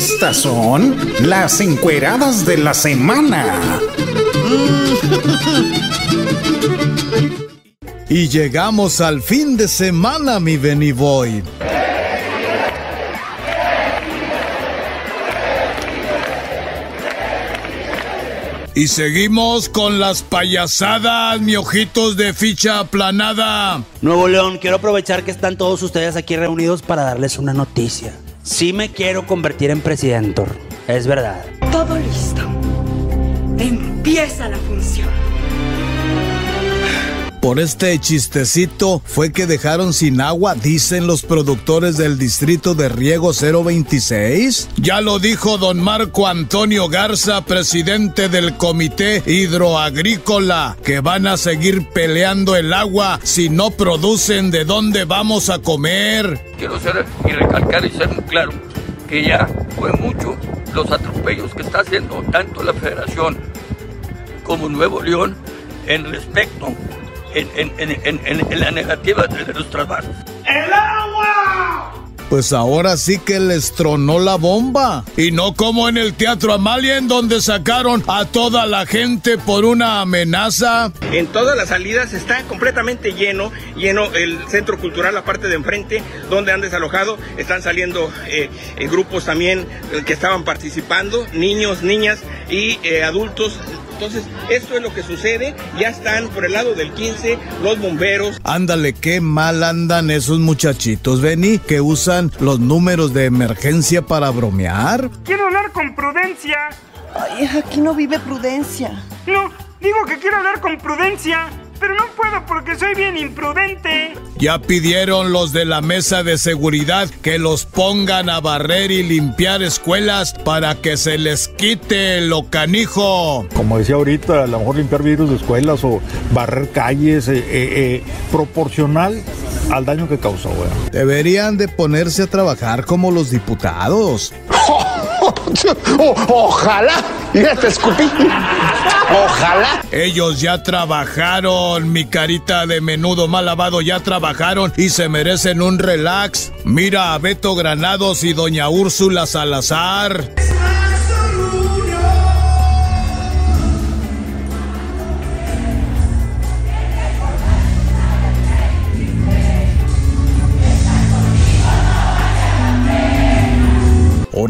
Estas son las encueradas de la semana. Y llegamos al fin de semana, mi Benny Boy. Y seguimos con las payasadas, mi ojitos de ficha aplanada. Nuevo León, quiero aprovechar que están todos ustedes aquí reunidos para darles una noticia. Sí me quiero convertir en presidente, es verdad. Todo listo. Empieza la función. Por este chistecito fue que dejaron sin agua, dicen los productores del distrito de riego 026. Ya lo dijo don Marco Antonio Garza, presidente del Comité Hidroagrícola, que van a seguir peleando el agua si no producen de dónde vamos a comer. Quiero ser y recalcar y ser muy claro que ya fue mucho los atropellos que está haciendo tanto la Federación como Nuevo León en respecto en, la negativa de nuestras. ¡El agua! Pues ahora sí que les tronó la bomba. Y no como en el Teatro Amalia, en donde sacaron a toda la gente por una amenaza. En todas las salidas está completamente lleno, lleno el centro cultural, la parte de enfrente, donde han desalojado. Están saliendo eh, eh, grupos también eh, que estaban participando, niños, niñas y adultos entonces, esto es lo que sucede. Ya están por el lado del 15 los bomberos. Ándale, qué mal andan esos muchachitos, Benny, que usan los números de emergencia para bromear. Quiero hablar con Prudencia. Ay, aquí no vive Prudencia. No, digo que quiero hablar con Prudencia pero no puedo porque soy bien imprudente. Ya pidieron los de la mesa de seguridad que los pongan a barrer y limpiar escuelas para que se les quite lo canijo. Como decía ahorita, a lo mejor limpiar virus de escuelas o barrer calles, eh, eh, eh, proporcional al daño que causó, güey. Deberían de ponerse a trabajar como los diputados. ojalá, ya te escupí. Ojalá. Ellos ya trabajaron, mi carita de menudo mal lavado ya trabajaron y se merecen un relax. Mira a Beto Granados y doña Úrsula Salazar.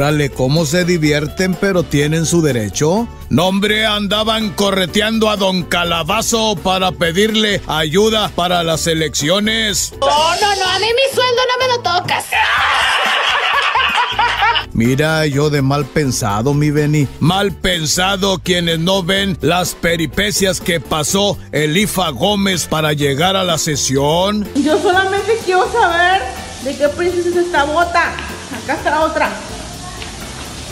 Órale, cómo se divierten, pero tienen su derecho. Nombre, andaban correteando a don Calabazo para pedirle ayuda para las elecciones. No, no, no, a mí mi sueldo no me lo tocas. Mira, yo de mal pensado, mi Beni. Mal pensado quienes no ven las peripecias que pasó Elifa Gómez para llegar a la sesión. Yo solamente quiero saber de qué princesa es esta bota. Acá está la otra.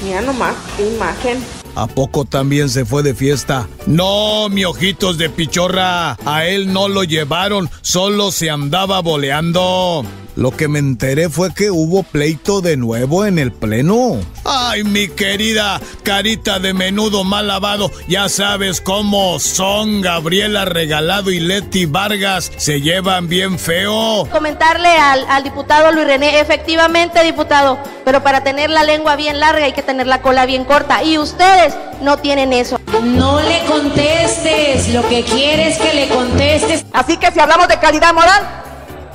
Mira nomás, qué imagen. ¿A poco también se fue de fiesta? No, mi ojitos de pichorra. A él no lo llevaron, solo se andaba boleando. Lo que me enteré fue que hubo pleito de nuevo en el pleno. Ay, mi querida carita de menudo mal lavado, ya sabes cómo son Gabriela Regalado y Leti Vargas. Se llevan bien feo. Comentarle al, al diputado Luis René, efectivamente, diputado, pero para tener la lengua bien larga hay que tener la cola bien corta. Y ustedes no tienen eso. No le contestes, lo que quieres que le contestes. Así que si hablamos de calidad moral,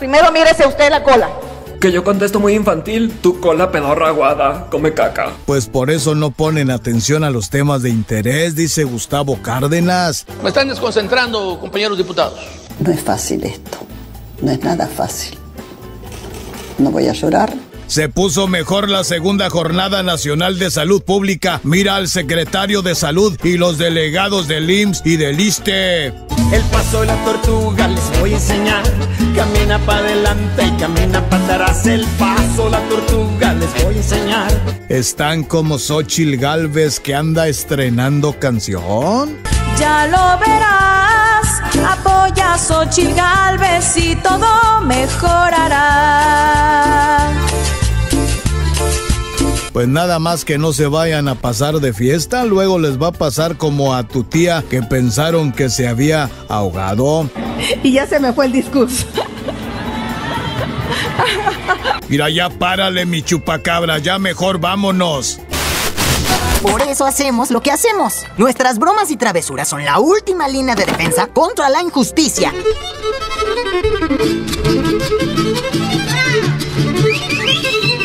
Primero mírese usted la cola. Que yo contesto muy infantil, tu cola pedorra aguada, come caca. Pues por eso no ponen atención a los temas de interés, dice Gustavo Cárdenas. Me están desconcentrando, compañeros diputados. No es fácil esto, no es nada fácil. No voy a llorar, se puso mejor la segunda jornada nacional de salud pública. Mira al secretario de salud y los delegados del IMSS y del ISTE. El paso de la tortuga les voy a enseñar. Camina para adelante y camina para atrás. El paso la tortuga les voy a enseñar. Están como Xochil Galvez que anda estrenando canción. Ya lo verás. Apoya a Xochil Galvez y todo mejorará. Pues nada más que no se vayan a pasar de fiesta, luego les va a pasar como a tu tía que pensaron que se había ahogado. Y ya se me fue el discurso. Mira, ya párale mi chupacabra, ya mejor vámonos. Por eso hacemos lo que hacemos. Nuestras bromas y travesuras son la última línea de defensa contra la injusticia.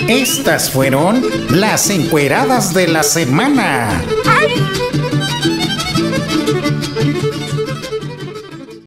Estas fueron las encueradas de la semana.